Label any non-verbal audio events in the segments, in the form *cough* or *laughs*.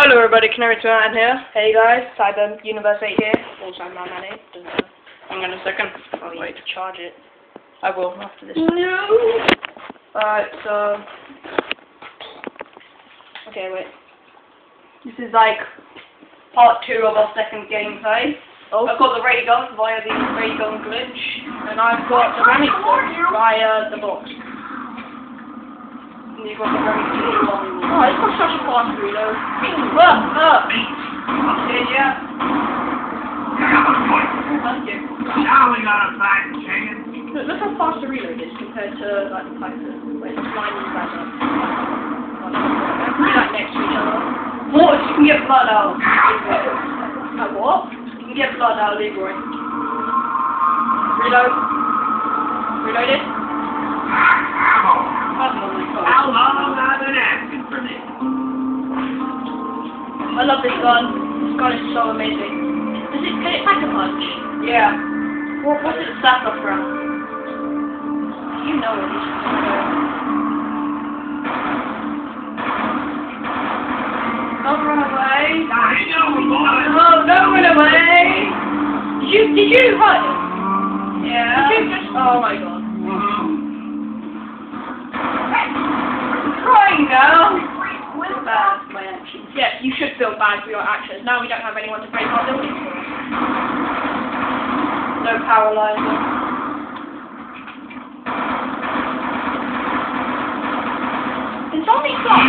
Hello everybody, Canary Man here. Hey guys, Cyber Universe 8 here. Or Cyber Man 8, doesn't matter. Hang on a second. Oh, you Wait. to charge it. I will after this. No! Alright, so... Okay, wait. This is like part 2 of our second gameplay. Oh, I've got the ray gun via the ray gun glitch, and I've got the Remington via the box. The oh it's such a reload. Look, look! Yeah. Thank you. Now we got a chance. Look, look how fast the reload is compared to like the Python. Wait, it's line is. They're like next to each other. What? You can get blood out. Like what? You can get blood out of Leroy. Reload. Reloaded. I love this gun. This gun is so amazing. Does it, can it pack a punch? Yeah. What, What's it stack up from? You know it. Don't run away. I know, boy. No, oh, don't run away. Did you, did you hurt? Yeah. Did you just, oh my god. My actions. Yeah, you should feel bad for your actions. Now we don't have anyone to break our for us. No paralyzer. It's only fun.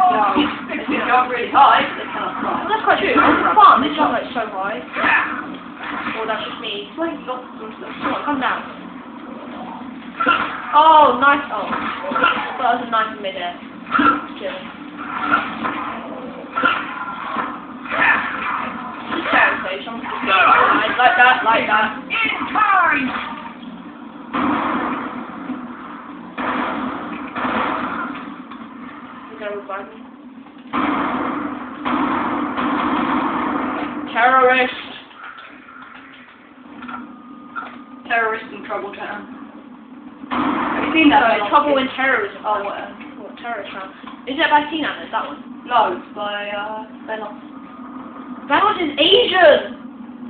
No. If you jump really high, they cannot fly. Well, that's quite true. The farm, they jump like so high. Or that's just me. It's oh, come on, come down. Oh, nice. Oh, that was a nice midair. Like, that, like that. In time. Terrorist. Terrorist in Trouble Town. Have you seen that? Trouble in terrorism. Oh, what? Terrorist round? Is it by Tina? Is that one? No, by uh. That one is Asian.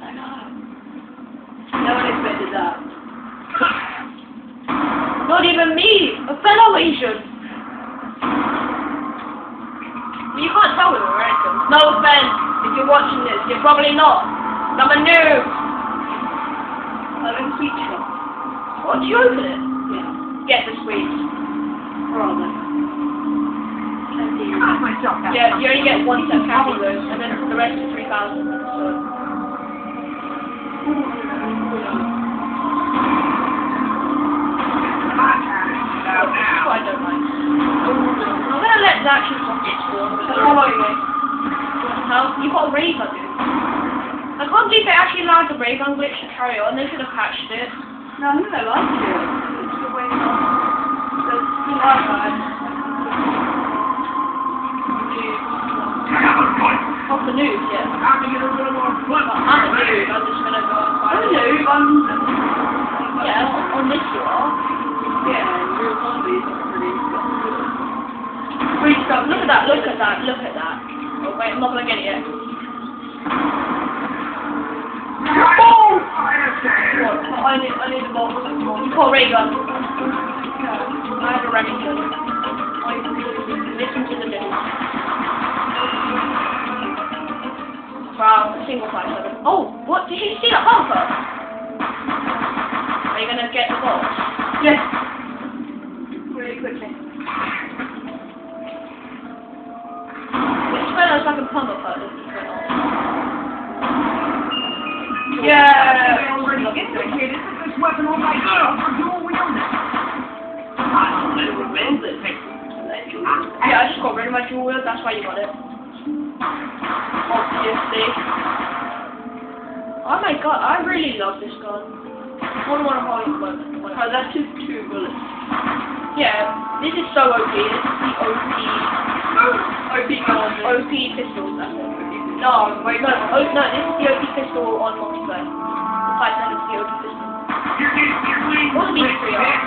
I know. No one expected that. *laughs* Not even me, a fellow Asian. You can't tell we were Americans. No offense, if you're watching this, you're probably not. I'm a noob. I'm in sweet shop. What, did you open it? Yeah. Get the sweets. Where Yeah, you only get one set of candy those, and then the rest is 3,000. So. Out That's now. what I don't like. I'm gonna let some spawn. Follow me. How? You got a ray gun, dude. I can't believe they actually allowed the ray gun glitch to carry on. They should have patched it. No, I think they like it. It's the way There's point. Off the news, yeah. To get more fun. Well, I'm a noob. I'm just gonna go and find don't know, I'm... Yeah, on, this. Yeah, real zombies are pretty. Free stuff. Look at that. Look at that. Look at that. Oh wait, I'm not gonna get it yet. Oh! I? I need, I need a box. You call ray gun. I have a single five seven. Oh, what? Did you see that bumper? Are you gonna get the box? Yes. Really quickly. This fellow's like a plumber part, doesn't he? Yeah. Already indicated that this weapon will make good for dual wielding. I don't live with men Yeah, I just got rid of my dual wheel, that's why you got it. Obviously. Oh my god, I really love this gun. One one of my. Oh, that's just two bullets. Yeah, this is so OP. This is the OP OP gun. OP pistols, that's it. No, wait, No, oh, no, this is the OP pistol on multiplayer. The 5 is the OP pistol. You're getting your wings What are these three are?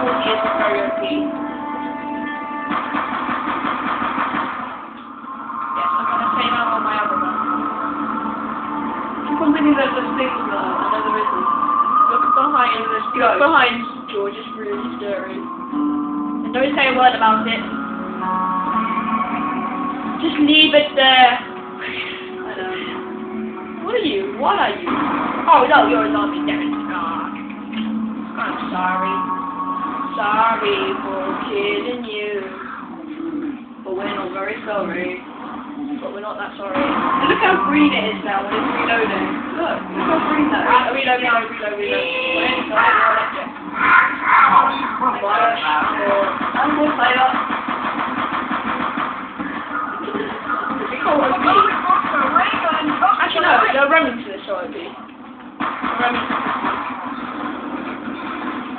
40 is very OP think there's a thing there, and there isn't. Look behind, look behind George's room, story. And don't say a word about it. Just leave it there. What are you? What are you? Oh no, you're a zombie, damn I'm sorry. Sorry for kidding you. But we're not very sorry. But we're not that sorry. And look how green it is now when it's reloading. Look, look how green that is. reload, reload, reload, reload. We're in, so we're electric. Ammo, ammo fire. Oh, okay. Actually, no, they're running to this OP. They're running to this one.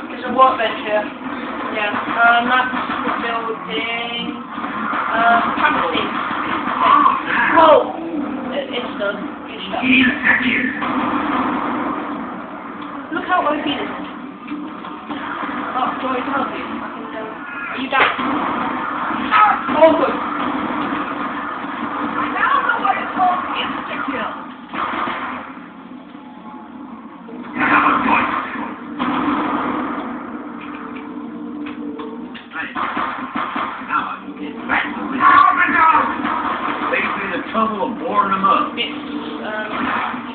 There's a workbench here. Yeah, um, that's the building. Uh, camping. It, it's done. It's done. Look how OP this is. Oh, do you want me to help you? I can, um, are you down? Oh,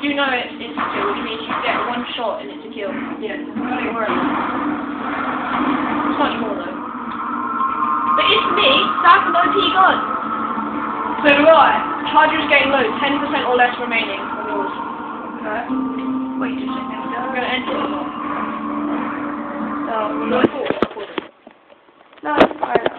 do know it, it's a kill, which means you get one shot and it's a kill. Yeah, don't worry. It's much more though. But it's me, Staff and OP gun. So do I. Charger's getting low, 10% or less remaining on yours. Okay. Wait two seconds. I'm gonna end it oh, not? No, No, no,